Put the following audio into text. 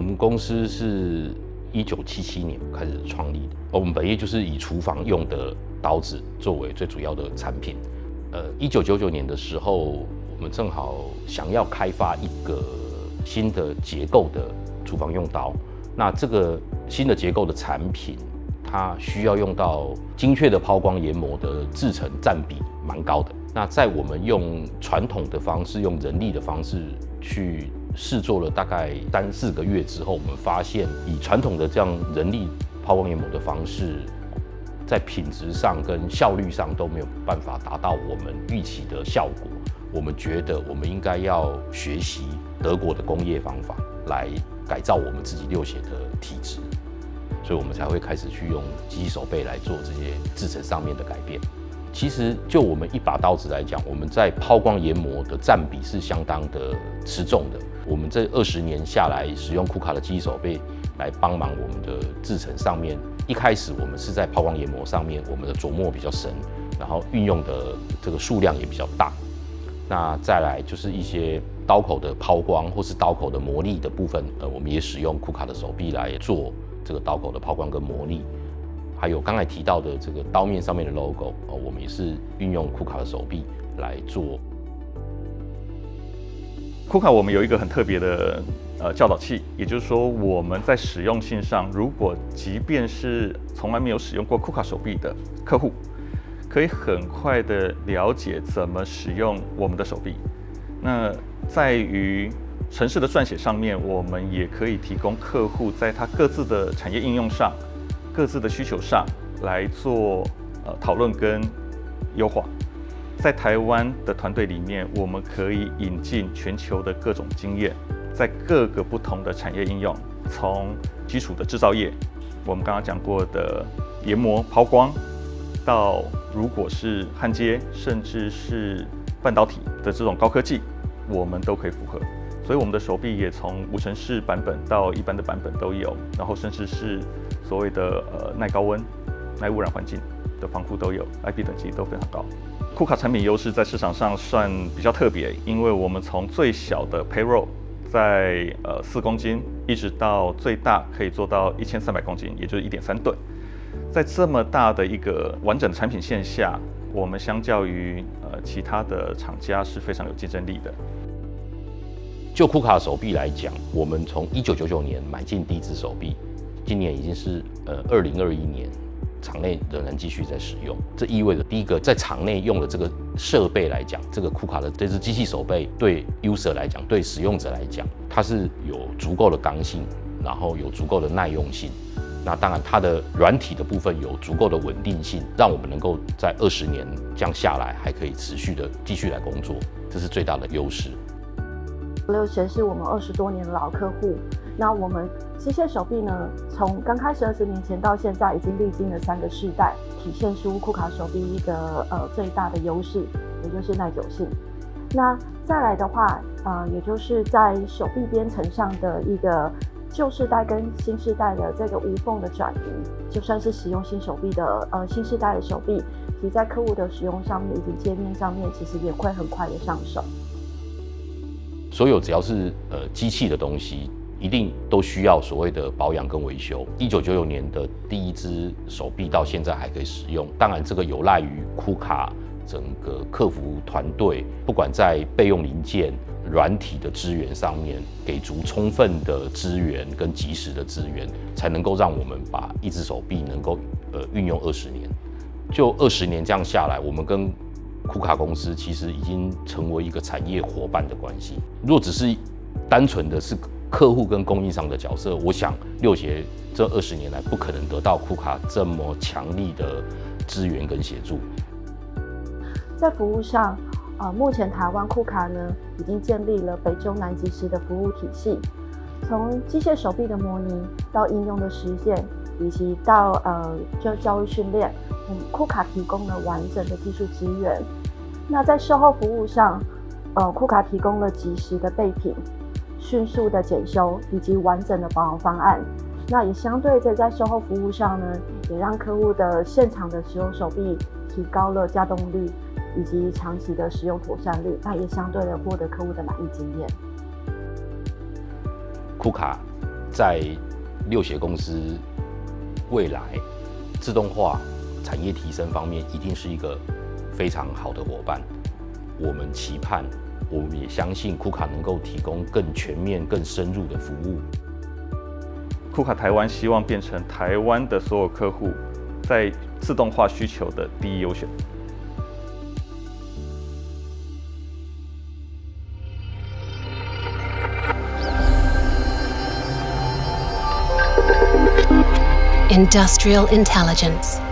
我们公司是一九七七年开始创立的，我们本业就是以厨房用的刀子作为最主要的产品。呃，一九九九年的时候，我们正好想要开发一个新的结构的厨房用刀。那这个新的结构的产品，它需要用到精确的抛光研磨的制成占比蛮高的。那在我们用传统的方式，用人力的方式去试做了大概三四个月之后，我们发现以传统的这样人力抛光研磨的方式。在品质上跟效率上都没有办法达到我们预期的效果。我们觉得我们应该要学习德国的工业方法来改造我们自己六血的体质，所以我们才会开始去用机器手背来做这些制成上面的改变。其实就我们一把刀子来讲，我们在抛光研磨的占比是相当的吃重的。我们这二十年下来，使用库卡的机器手背来帮忙我们的制成上面。一开始我们是在抛光研磨上面，我们的琢磨比较深，然后运用的这个数量也比较大。那再来就是一些刀口的抛光或是刀口的磨砺的部分，呃，我们也使用库卡的手臂来做这个刀口的抛光跟磨砺。还有刚才提到的这个刀面上面的 logo，呃，我们也是运用库卡的手臂来做。库卡我们有一个很特别的。呃，教导器，也就是说，我们在使用性上，如果即便是从来没有使用过库卡手臂的客户，可以很快的了解怎么使用我们的手臂。那在于城市的撰写上面，我们也可以提供客户在他各自的产业应用上、各自的需求上来做呃讨论跟优化。在台湾的团队里面，我们可以引进全球的各种经验。在各个不同的产业应用，从基础的制造业，我们刚刚讲过的研磨抛光，到如果是焊接，甚至是半导体的这种高科技，我们都可以符合。所以我们的手臂也从无尘室版本到一般的版本都有，然后甚至是所谓的呃耐高温、耐污染环境的防护都有，IP 等级都非常高。库卡产品优势在市场上算比较特别，因为我们从最小的 payroll。在呃四公斤，一直到最大可以做到一千三百公斤，也就是一点三吨。在这么大的一个完整的产品线下，我们相较于呃其他的厂家是非常有竞争力的。就库卡手臂来讲，我们从一九九九年买进第一支手臂，今年已经是呃二零二一年。厂内仍然继续在使用，这意味着第一个，在厂内用的这个设备来讲，这个库卡的这只机器手背对 user 来讲，对使用者来讲，它是有足够的刚性，然后有足够的耐用性。那当然，它的软体的部分有足够的稳定性，让我们能够在二十年这样下来，还可以持续的继续来工作，这是最大的优势。六贤是我们二十多年的老客户。那我们机械手臂呢？从刚开始二十年前到现在，已经历经了三个世代，体现出库卡手臂一个呃最大的优势，也就是耐久性。那再来的话，呃，也就是在手臂编程上的一个旧世代跟新世代的这个无缝的转移，就算是使用新手臂的呃新世代的手臂，其实在客户的使用上面以及界面上面，其实也会很快的上手。所有只要是呃机器的东西。一定都需要所谓的保养跟维修。一九九九年的第一只手臂到现在还可以使用，当然这个有赖于库卡整个客服团队，不管在备用零件、软体的资源上面，给足充分的资源跟及时的资源，才能够让我们把一只手臂能够呃运用二十年。就二十年这样下来，我们跟库卡公司其实已经成为一个产业伙伴的关系。若只是单纯的是。客户跟供应商的角色，我想六协这二十年来不可能得到库卡这么强力的资源跟协助。在服务上，呃，目前台湾库卡呢已经建立了北中南及时的服务体系，从机械手臂的模拟到应用的实现，以及到呃就教育训练，嗯，库卡提供了完整的技术资源。那在售后服务上，呃，库卡提供了及时的备品。迅速的检修以及完整的保养方案，那也相对的在售后服务上呢，也让客户的现场的使用手臂提高了加动率以及长期的使用妥善率，那也相对的获得客户的满意经验。库卡在六协公司未来自动化产业提升方面，一定是一个非常好的伙伴。我们期盼，我们也相信库卡能够提供更全面、更深入的服务。库卡台湾希望变成台湾的所有客户在自动化需求的第一优选。Industrial Intelligence.